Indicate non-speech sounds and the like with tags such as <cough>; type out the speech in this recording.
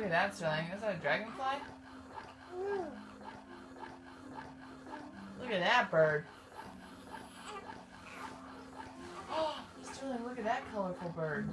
Look at that, Sterling. Is that a dragonfly? Look at that bird. <gasps> Oh, Sterling, look at that colorful bird.